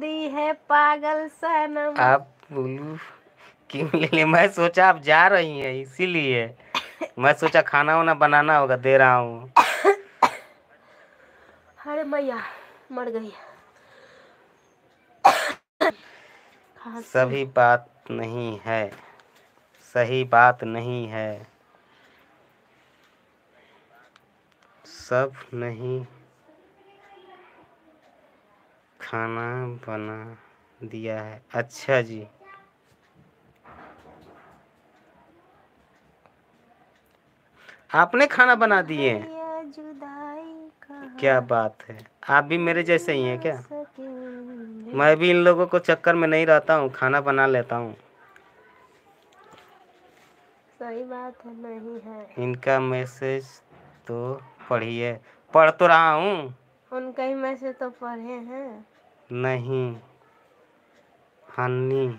दी है पागल सनम। आप बोलू क्यों ले मैं सोचा आप जा रही हैं इसीलिए। मैं सोचा खाना वाना बनाना होगा दे रहा हूँ। अरे मैया मर गई। सभी बात नहीं है। सही बात नहीं है। सब नहीं खाना बना दिया है। अच्छा जी। आपने खाना बना दिए क्या बात है। आप भी मेरे जैसे ही हैं क्या? मैं भी इन लोगों को चक्कर में नहीं रहता हूँ खाना बना लेता हूँ। सही बात है नहीं है। इनका मैसेज तो पढ़िए पढ़ तो रहा हूँ। उनका ही मैसेज तो पढ़े हैं। नहीं। हन्नी।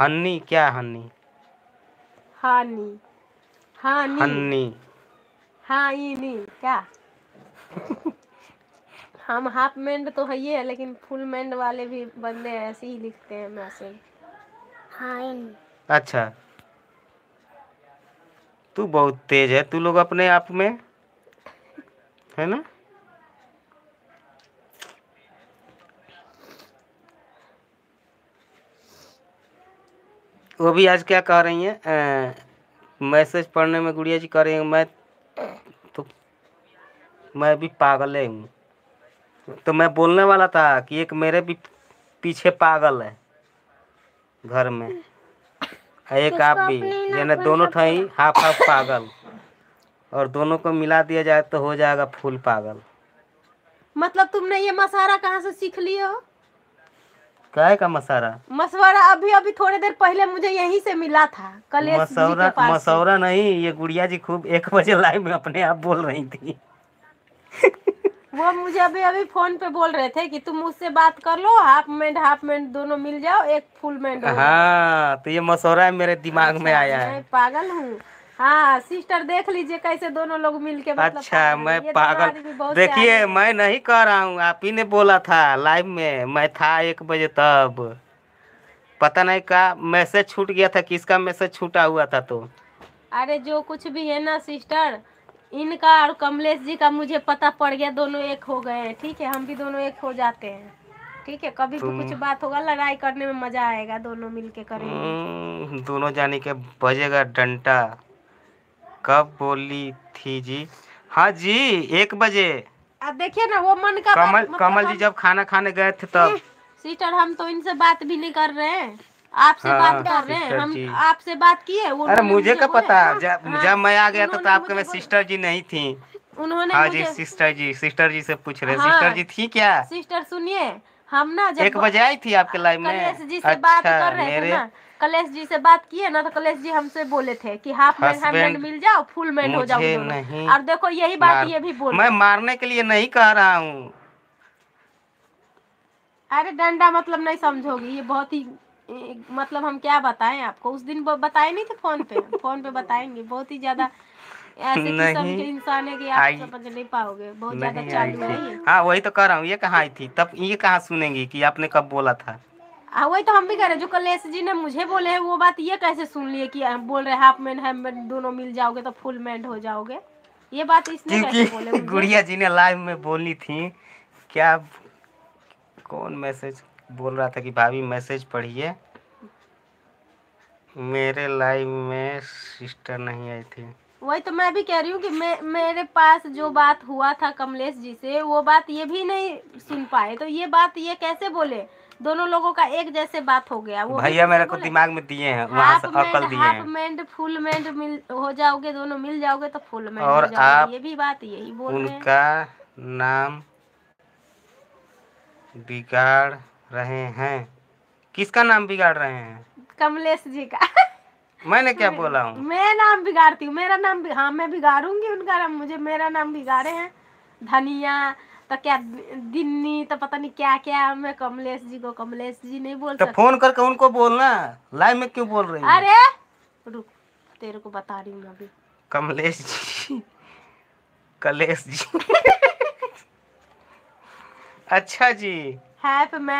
हन्नी क्या हन्नी? हानी। हानी। हन्नी। हाँ ये नहीं क्या? हम हाफ़ मैंड तो है ही है लेकिन फुल मैंड वाले भी बंदे ऐसे ही लिखते हैं मैसेज। हाँ अच्छा। तू बहुत तेज है तू लोग अपने आप में? है ना? वो भी आज क्या कह रही हैं? मैसेज पढ़ने में गुड़िया जी कह रही हैं मैं तो मैं भी पागल है हूँ। तो मैं बोलने वाला था कि एक मेरे भी पीछे पागल है घर में। एक आप भी यानी दोनों ठही हाफ़ हाफ़ पागल। और दोनों को मिला दिया जाए तो हो जाएगा फुल पागल। मतलब तुमने ये मसारा कहाँ से सीख लिया हो? काय का मसारा? मसवारा अभी अभी थोड़ी देर पहले मुझे यहीं से मिला था कलेश मसौरा। मसौरा नहीं ये गुड़िया जी खूब एक बजे लाइव में अपने आप बोल रही थी। वो मुझे अभी अभी फ़ोन पे बोल रहे थे कि तुम मुझसे बात कर लो हाफ़ मैंड हाफ़ मैंड दोनों मिल जाओ एक फुल मैंड हो तो ये मसौरा मेरे दिमाग में अच्छा, आया है। पागल हूँ। हाँ सिस्टर देख लीजिए कैसे दोनों लोग मिलके मतलब अच्छा मैं पागल देखिए मैं नहीं कह रहा हूँ आप ही ने बोला था लाइव में मैं था एक बजे तब। पता नहीं का मैसेज छूट गया था किसका मैसेज छूटा हुआ था तो। अरे जो कुछ भी है ना सिस्टर इनका और कमलेश जी का मुझे पता पड़ गया दोनों एक हो गए हैं ठीक है? हम भी दोनों एक हो जाते हैं ठीक है? कभी भी कुछ बात होगा लड़ाई करने में मज़ा आएगा दोनों मिलके करेंगे। हम्म, दोनों जाने के बजेगा डंडा। कब बोली थी जी? हाँ जी एक बजे। अब देखिए ना वो मन का कमल मतलब कमल जी जब खाना खाने गए थे तब। सिस्टर हम तो इनसे बात भी नहीं कर रहे हैं। आपसे हाँ, बात कर रहे हैं। हम आपसे बात किए अरे मुझे क्या पता? जब हाँ, जब मैं आ गया था तो आपके में सिस्टर जी नहीं थी। उन्होंने हाँ जी सिस्टर जी सिस्टर जी से पूछ रहे हाँ। सिस्टर जी थी क्या? सिस्टर सुनिए। हम ना जब एक बजे आई थी आपके लाइव में? कलेश जी से बात अच्छा कर रहे थे ना कलेश जी से बात किए ना तो कलेश जी हमसे बोले थे कि हाफ़ मैंड हाफ़ मैंड मिल जाओ फुल मैन हो जाओ नहीं और देखो यही बात ये भी बोल मैं मारने के लिए नहीं कह रहा हूँ। अरे डंडा मतलब नहीं समझोगी ये बहुत ही मतलब हम क्या बताएँ आपको? उस दिन बताए नहीं थे फ़ोन पे? फ़ोन पे बताएँगे। बहुत ही ज़्यादा ऐसे किस्म के इंसान है कि आप समझ नहीं पाओगे। बहुत ज़्यादा चालू है। हाँ वही तो कह रहा हूँ ये कहाँ आई थी? तब ये कहाँ सुनेंगी कि आपने कब बोला था? हाँ वही तो हम भी कह रहे हैं जो कलेश जी ने मुझे बोले हैं वो बात ये कैसे सुन लिए कि हम बोल रहे हाफ़ मैन मैंड दोनों मिल जाओगे तो फुल मैंड हो जाओगे? ये बात इसने कैसे बोले गुड़िया जी ने लाइव में बोली थी क्या कौन मैसेज बोल रहा था कि भाभी मैसेज पढ़िए। मेरे लाइव में सिस्टर नहीं आई थी। वही तो मैं भी कह रही हूँ कि मैं मेरे पास जो बात हुआ था कमलेश जी से वो बात ये भी नहीं सुन पाए। तो ये बात ये कैसे बोले? दोनों लोगों का एक जैसे बात हो गया। वो भैया मेरे को दिमाग में दिए हैं वहाँ से अकल दिए हाफ़ हैं मैंड फुल मैंड मिल हो जाओगे दोनों मिल जाओगे तो फुल मैंड और आप ये भी बात यही बोल रहे हैं। उनका नाम बिगाड़ रहे हैं। किसका नाम बिगाड़ रहे हैं? कमलेश जी का। मैंने क्या बोला हूँ? मैं नाम बिगाड़ती हूँ। मेरा नाम हाँ मैं बिगाड़ूँगी उनका नाम। मुझे मेरा नाम बिगाड़े हैं। धनिया तो क्या दिन्नी तो पता नहीं क्या क्या। मैं कमलेश जी को कमलेश जी नहीं बोल तो सकती। फ़ोन करके उनको बोलना। लाइव में क्यों बोल रही है? अरे रुक। तेरे को बता रही हूँ मैं अभी। कमलेश जी। कलेश जी। अच्छा जी। हैप मैं